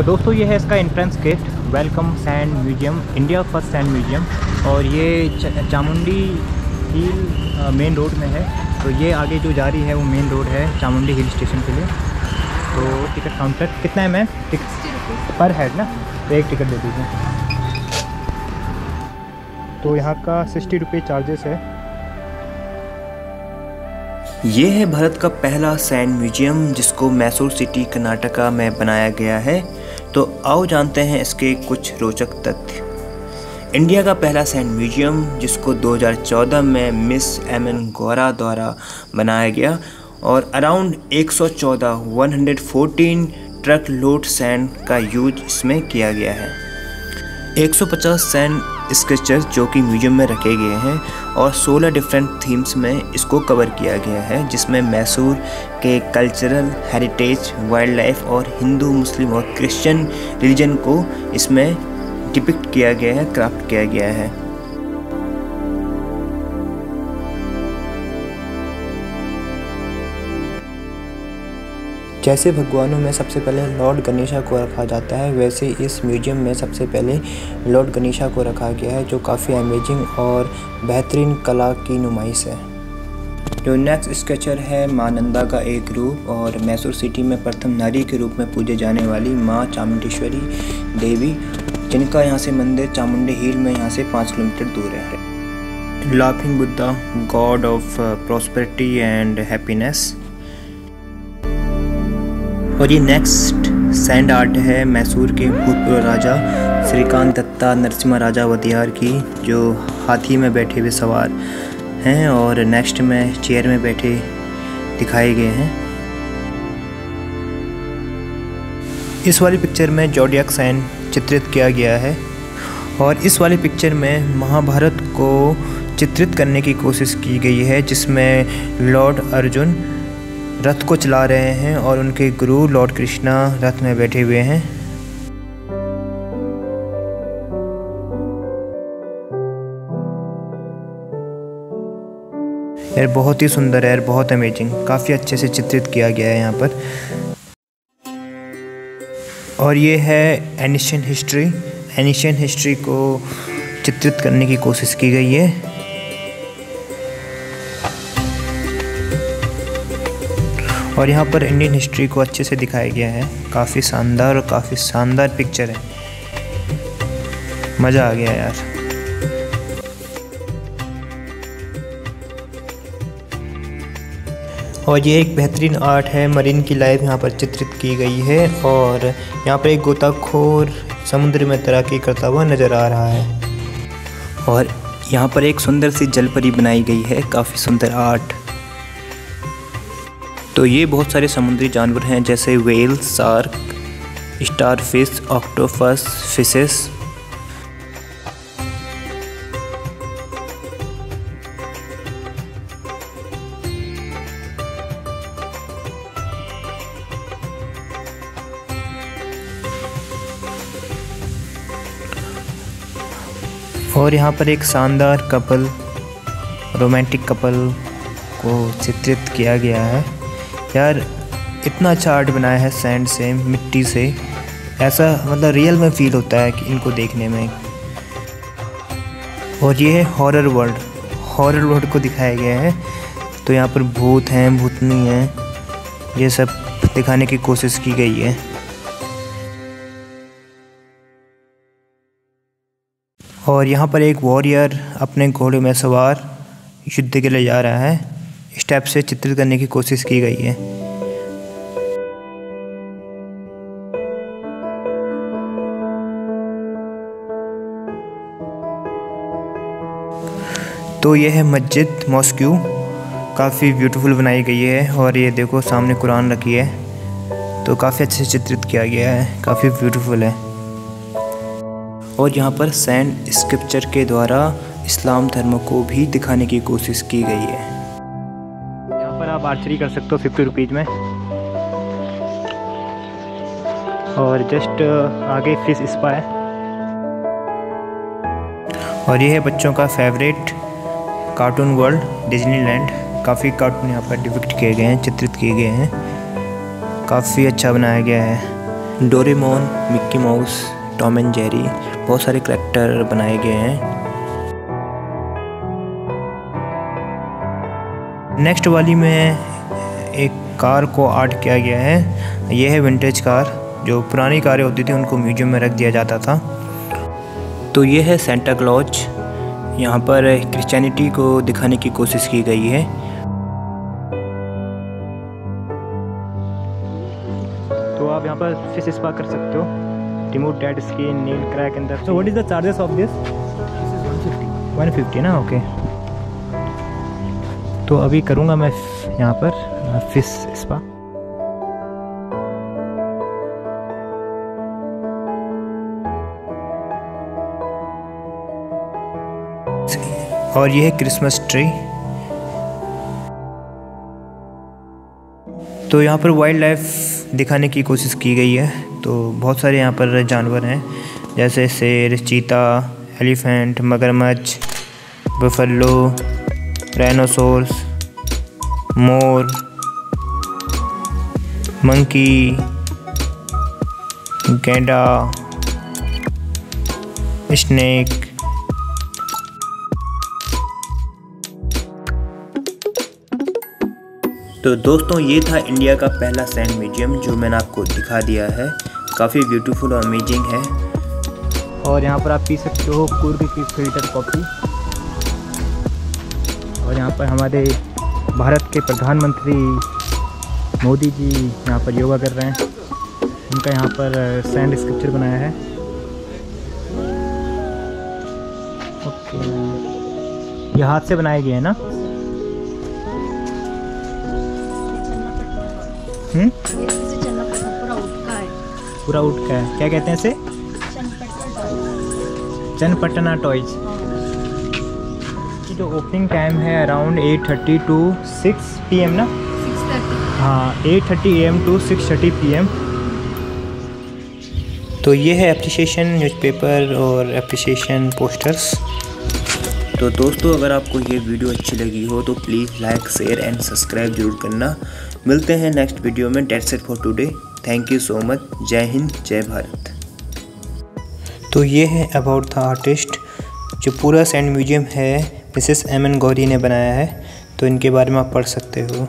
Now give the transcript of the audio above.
तो दोस्तों ये है इसका entrance gate welcome sand museum India first sand museum और ये चामुंडी हिल मेन रोड में है। तो ये आगे जो जा रही है वो मेन रोड है चामुंडी हिल स्टेशन के लिए। तो टिकट काउंटर कितना है मैम टिकट पर हेड ना? तो एक टिकट दे दीजिए। तो यहाँ का सिक्सटी रुपये चार्जेस है। ये है भारत का पहला सैंड म्यूज़ियम जिसको मैसूर सिटी कर्नाटका में बनाया गया है। तो आओ जानते हैं इसके कुछ रोचक तथ्य। इंडिया का पहला सैंड म्यूज़ियम, जिसको 2014 में मिस एम एन गौरा द्वारा बनाया गया और अराउंड 114 114 ट्रक लोड सैंड का यूज़ इसमें किया गया है। 150 सैंड स्केचेस जो कि म्यूज़ियम में रखे गए हैं और 16 डिफरेंट थीम्स में इसको कवर किया गया है, जिसमें मैसूर के कल्चरल हेरिटेज वाइल्ड लाइफ और हिंदू, मुस्लिम और क्रिश्चियन रिलीजन को इसमें डिपिक्ट किया गया है क्राफ्ट किया गया है। जैसे भगवानों में सबसे पहले लॉर्ड गणेशा को रखा जाता है, वैसे इस म्यूज़ियम में सबसे पहले लॉर्ड गणेशा को रखा गया है, जो काफ़ी अमेजिंग और बेहतरीन कला की नुमाइश है। जो नेक्स्ट स्केचर है माँ नंदा का एक रूप और मैसूर सिटी में प्रथम नारी के रूप में पूजे जाने वाली माँ चामुंडेश्वरी देवी, जिनका यहाँ से मंदिर चामुंडी हिल में यहाँ से पाँच किलोमीटर दूर है। Laughing Buddha god of prosperity and happiness और ये नेक्स्ट सैंड आर्ट है मैसूर के भूतपूर्व राजा श्रीकांत दत्ता नरसिम्हा राजा वदियार की, जो हाथी में बैठे हुए सवार हैं और नेक्स्ट में चेयर में बैठे दिखाए गए हैं। इस वाली पिक्चर में जोडियक सैन चित्रित किया गया है और इस वाली पिक्चर में महाभारत को चित्रित करने की कोशिश की गई है, जिसमें लॉर्ड अर्जुन रथ को चला रहे हैं और उनके गुरु लॉर्ड कृष्णा रथ में बैठे हुए हैं। यार, बहुत ही सुंदर है यार, बहुत अमेजिंग काफ़ी अच्छे से चित्रित किया गया है यहाँ पर। और ये है एनिशियन हिस्ट्री एनिशियन हिस्ट्री को चित्रित करने की कोशिश की गई है। और यहाँ पर इंडियन हिस्ट्री को अच्छे से दिखाया गया है। काफ़ी शानदार और काफ़ी शानदार पिक्चर है। मज़ा आ गया यार। और ये एक बेहतरीन आर्ट है। मरीन की लाइफ यहाँ पर चित्रित की गई है और यहाँ पर एक गोताखोर समुद्र में तैराकी करता हुआ नज़र आ रहा है। और यहाँ पर एक सुंदर सी जलपरी बनाई गई है। काफ़ी सुंदर आर्ट तो ये बहुत सारे समुद्री जानवर हैं, जैसे whale shark starfish octopus fishes और यहाँ पर एक शानदार कपल रोमांटिक कपल को चित्रित किया गया है। यार, इतना अच्छा आर्ट बनाया है सैंड से, मिट्टी से। ऐसा मतलब रियल में फील होता है कि इनको देखने में। और ये है हॉरर वर्ल्ड हॉरर वर्ल्ड को दिखाया गया है। तो यहाँ पर भूत हैं, भूतनी हैं। ये सब दिखाने की कोशिश की गई है। और यहाँ पर एक वॉरियर अपने घोड़े में सवार युद्ध के लिए जा रहा है। स्टेप से चित्रित करने की कोशिश की गई है। तो यह है मस्जिद मॉस्क्यू। काफ़ी ब्यूटीफुल बनाई गई है और ये देखो सामने कुरान रखी है। तो काफ़ी अच्छे से चित्रित किया गया है, काफ़ी ब्यूटीफुल है। और यहाँ पर सैंड स्क्रिप्चर के द्वारा इस्लाम धर्म को भी दिखाने की कोशिश की गई है। आप आर्चरी कर सकते हो फिफ्टी रुपीज़ में। और जस्ट आगे फ़िश स्पा है। और ये है बच्चों का फेवरेट कार्टून वर्ल्ड डिज्नीलैंड काफ़ी कार्टून यहाँ पर डिपिक्ट किए गए हैं, चित्रित किए गए हैं। काफ़ी अच्छा बनाया गया है। Doraemon Mickey Mouse Tom and Jerry बहुत सारे करेक्टर बनाए गए हैं। नेक्स्ट वाली में एक कार को आर्ट किया गया है। यह है विंटेज कार जो पुरानी कारें होती थी उनको म्यूज़ियम में रख दिया जाता था। तो ये है सेंटा क्लॉज यहाँ पर क्रिश्चियनिटी को दिखाने की कोशिश की गई है। तो आप यहाँ पर फ़िश स्पा कर सकते हो। Remove dead skin nail crack अंदर so what is the charges of this 150 ना? ओके तो अभी करूँगा मैं यहाँ पर फ़िश स्पा और यह है क्रिसमस ट्री तो यहाँ पर वाइल्ड लाइफ दिखाने की कोशिश की गई है। तो बहुत सारे यहाँ पर जानवर हैं, जैसे शेर, चीता एलिफेंट मगरमच्छ बफलो राइनोसोर्स मोर मंकी गेंडा स्नेक तो दोस्तों ये था इंडिया का पहला सैंड म्यूज़ियम जो मैंने आपको दिखा दिया है। काफ़ी ब्यूटीफुल और अमेजिंग है। और यहाँ पर आप पी सकते हो कुर्ग की फ़िल्टर कॉफ़ी और यहाँ पर हमारे भारत के प्रधानमंत्री मोदी जी यहाँ पर योगा कर रहे हैं। उनका यहाँ पर सैंड स्क्रिप्चर बनाया है। ओके। ये हाथ से बनाए गए हैं ना? हम्म? पूरा उठ का है। क्या कहते हैं इसे? चनपटना टॉयज जो ओपनिंग टाइम है अराउंड 8:30 टू 6 पीएम ना? 6:30 हाँ 8:30 एम टू 6:30 पीएम तो ये है एप्रिसिएशन न्यूज़पेपर और एप्रिसिएशन पोस्टर्स तो दोस्तों अगर आपको ये वीडियो अच्छी लगी हो तो please like share and subscribe ज़रूर करना। मिलते हैं नेक्स्ट वीडियो में। That's it for today thank you so much Jai Hind Jai Bharat तो ये है अबाउट द आर्टिस्ट जो पूरा सैंड म्यूज़ियम है मिसेस एम एन गौरी ने बनाया है तो इनके बारे में आप पढ़ सकते हो।